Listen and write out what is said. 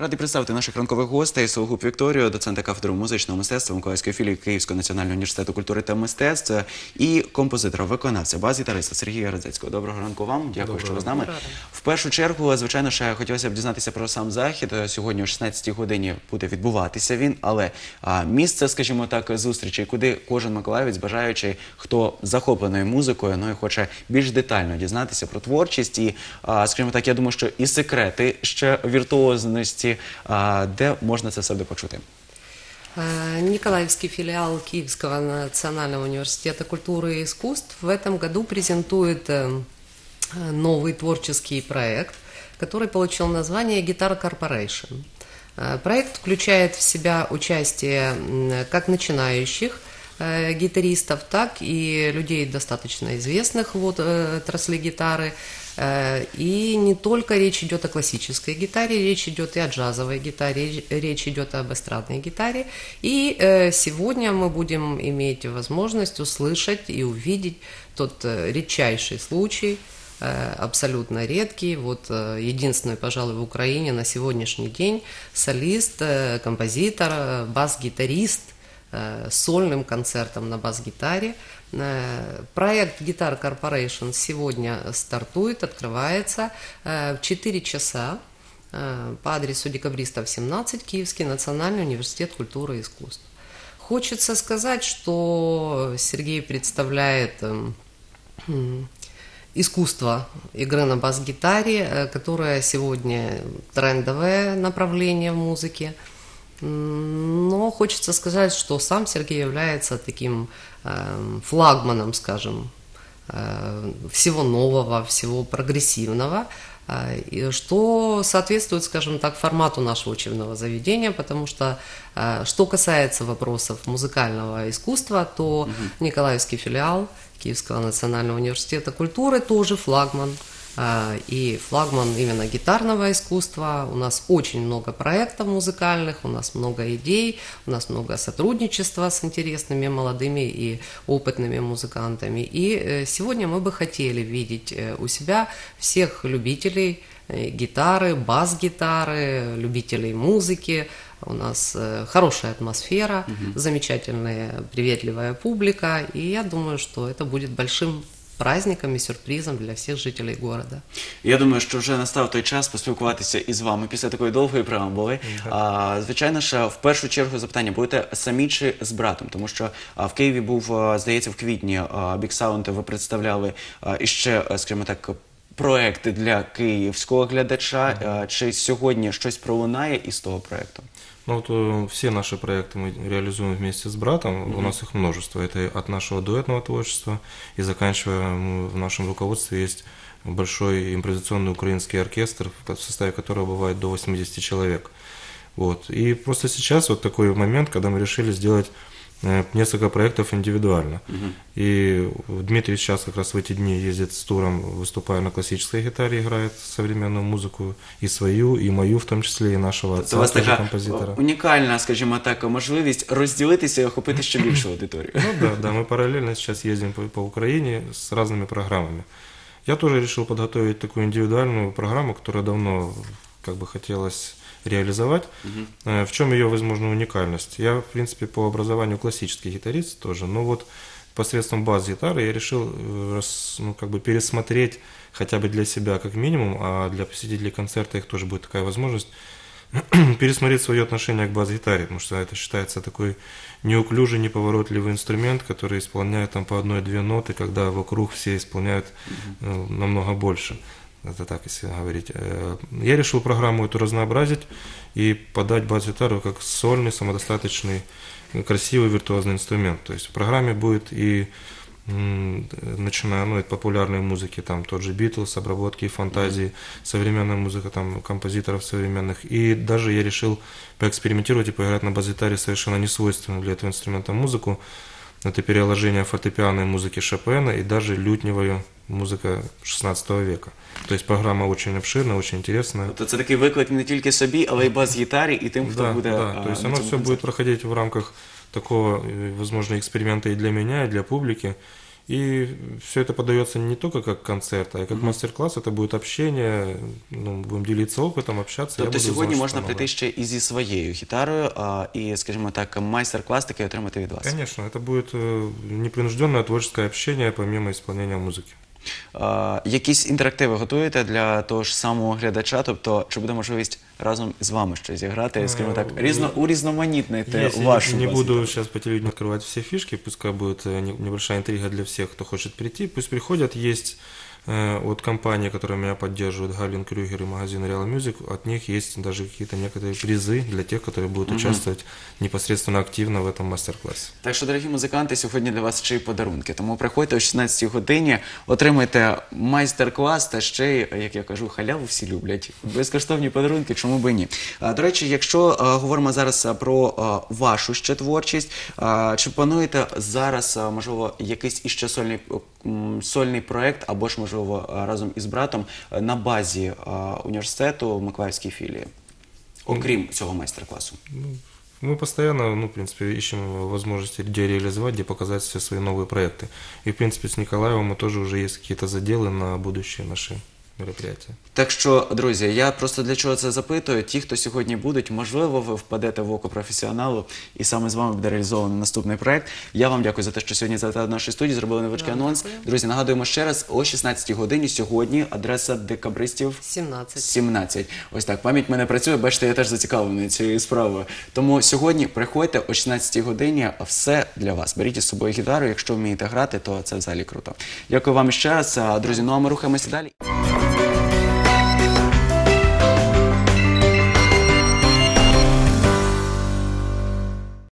Радий представити наших ранкових гостей Сологуб Вікторію, доцента кафедри музичного мистецтва Миколаївської філії Київського національного університету культури та мистецтв і композитора, виконавця, бас-гітариста Сергія Радзецького. Доброго ранку вам. Дякую, що ви з нами. В першу чергу, звичайно, ще хотілося б дізнатися про сам захід. Сьогодні о 16-й годині буде відбуватися він, але місце, скажімо так, зустрічі, куди кожен миколаївець, бажаючий, хто захоплений музикою, ну і хоче більш детально дізнатися про творчість і, скажімо так, я думаю, що і секрети ще віртуозності, а, де можна це все почути. Э, Николаевский филиал Киевского национального университета культуры и искусств в этом году презентует э, новый творческий проект, который получил название Guitar Corporation. Э, Проект включает в себя участие как начинающих э, гитаристов, так и людей достаточно известных в от- отрасли гитары. Э, И не только речь идет о классической гитаре, речь идет и о джазовой гитаре, речь- идет об эстрадной гитаре. И э, сегодня мы будем иметь возможность услышать и увидеть тот э, редчайший случай, абсолютно редкий, вот единственный, пожалуй, в Украине на сегодняшний день солист, композитор, бас-гитарист сольным концертом на бас-гитаре. Э, Проект Guitar Corporation сегодня стартует, открывается э, в 4 часа э, по адресу Декабристов 17, Киевский национальный университет культуры и искусств. Хочется сказать, что Сергей представляет эм, искусство игры на бас-гитаре, которое сегодня трендовое направление в музыке. Но хочется сказать, что сам Сергей является таким эм, флагманом, скажем, э, всего нового, всего прогрессивного, э, что соответствует, скажем так, формату нашего учебного заведения, потому что э, что касается вопросов музыкального искусства, то Николаевский филиал Киевского национального университета культуры тоже флагман и флагман именно гитарного искусства. У нас очень много проектов музыкальных, у нас много идей, у нас много сотрудничества с интересными молодыми и опытными музыкантами. И э, сегодня мы бы хотели видеть э, у себя всех любителей э, гитары, бас-гитары, любителей музыки. У нас хорошая атмосфера, замечательная, приветливая публика, и я думаю, что это будет большим праздником і сюрпризом для всіх жителей города. Я думаю, що вже настав той час поспілкуватися із вами після такої довгої преамбули. А, звичайно ж, в першу чергу запитання будете самі чи з братом, тому що а, в Києві був, здається, в квітні Big саунд. ви представляли іще, скажімо так. Проекти для київського глядача. А, Чи сьогодні щось пролунає із того проекту? Ну вот э, все наши проекты мы реализуем вместе с братом. У нас их множество. Это от нашего дуэтного творчества и заканчивая м, в нашем руководстве есть большой импровизационный украинский оркестр, в составе которого бывает до 80 человек. Вот. И просто сейчас вот такой момент, когда мы решили сделать э, несколько проектов индивидуально. И Дмитрий сейчас как раз в эти дни ездит с туром, выступая на классической гитаре, играет современную музыку, и свою, и мою в том числе, и нашего Це отца, у вас тоже така композитора. унікальна, скажімо так, можливість розділитися і охопити ще більшу аудиторію. Ну да, да, мы параллельно сейчас ездим по, по Украине с разными программами. Я тоже решил подготовить такую индивидуальную программу, которую давно как бы хотелось реализовать. Э, В чем ее, возможно, уникальность? Я, в принципе, по образованию классический гитарист тоже, но вот посредством бас-гитары я решил э, ну, как бы пересмотреть хотя бы для себя как минимум, а для посетителей концерта их тоже будет такая возможность, пересмотреть свое отношение к бас-гитаре, потому что это считается такой неуклюжий, неповоротливый инструмент, который исполняет там по одной-две ноты, когда вокруг все исполняют э, намного больше. Это так, если говорить. Э, Я решил программу эту разнообразить и подать бас-гитару как сольный, самодостаточный, красивый, виртуозный инструмент. То есть в программе будет и начиная ну, от популярной музыки, там тот же Битлз, обработки фантазии, современная музыка там композиторов современных. И даже я решил поэкспериментировать и поиграть на бас-гитаре совершенно несвойственную для этого инструмента музыку. Это переложение фортепианной музыки Шопена и даже лютневая музыка 16 века. То есть программа очень обширная, очень интересная. Тобто це такий виклик не тільки собі, але й бас-гітарі, і тим, хто Да, буде. да. а, То есть на оно цьому все будет концерті. проходить в рамках такого, э, возможно, эксперимента и для меня, и для публики. И все это подается не только как концерт, а и как мастер-класс. Это будет общение, ну, будем делиться опытом, общаться. Я Тобто буду сьогодні узнавать можна что-то прийти ще і зі своєю гітарою, а, і, скажімо так, майстер-клас такий отримати від вас. Конечно, это будет э, непринужденное творческое общение помимо исполнения музыки. А, якісь інтерактиви готуєте для того ж самого глядача? Тобто, чи буде можливість разом з вами щось зіграти, скажімо так, Е, різно урізноманітнити Если вашу не бас- буду сейчас по телевидению открывать все фишки, пускай будет э, не- небольшая интрига для всех, кто хочет прийти. Пусть приходят. Есть э, от компании, которая меня поддерживает, Галин Крюгер и магазин Real Music, от них есть даже какие-то некоторые призы для тех, которые будут участвовать непосредственно активно в этом мастер-классе. Так що, дорогі музиканти, сьогодні для вас ще й подарунки. Тому приходьте о 16 годині, отримайте майстер-клас та ще й, як я кажу, халяву всі люблять. Безкоштовні подарунки, чому би ні. А, До речі, якщо а, говоримо зараз а, про а, вашу ще творчість, а, чи плануєте зараз, а, можливо, якийсь іще сольний, м, сольний проект, або ж, можливо, а, разом із братом а, на базі а, університету в Миколаївській філії? Окрім цього майстер-класу. Мы постоянно, ну, в принципе, ищем возможности где реализовать, где показать все свои новые проекты. И, в принципе, с Николаевым мы тоже уже есть какие-то заделы на будущие наши мероприятия. Так що, друзі, я просто для чого це запитую. Ті, хто сьогодні будуть, можливо, ви впадете в око професіоналу, і саме з вами буде реалізований наступний проект. Я вам дякую за те, що сьогодні завітали до нашої студії, зробили невеличкий Вам анонс. дякую. Друзі, нагадуємо ще раз о 16 годині сьогодні адреса декабристів 17. 17. Ось так. Пам'ять мене працює. Бачите, я теж зацікавлений цією справою. Тому сьогодні приходьте о 16 годині. Все для вас. Беріть із собою гітару. Якщо вмієте грати, то це взагалі круто. Дякую вам ще раз. А, Друзі, ну а ми рухаємося далі.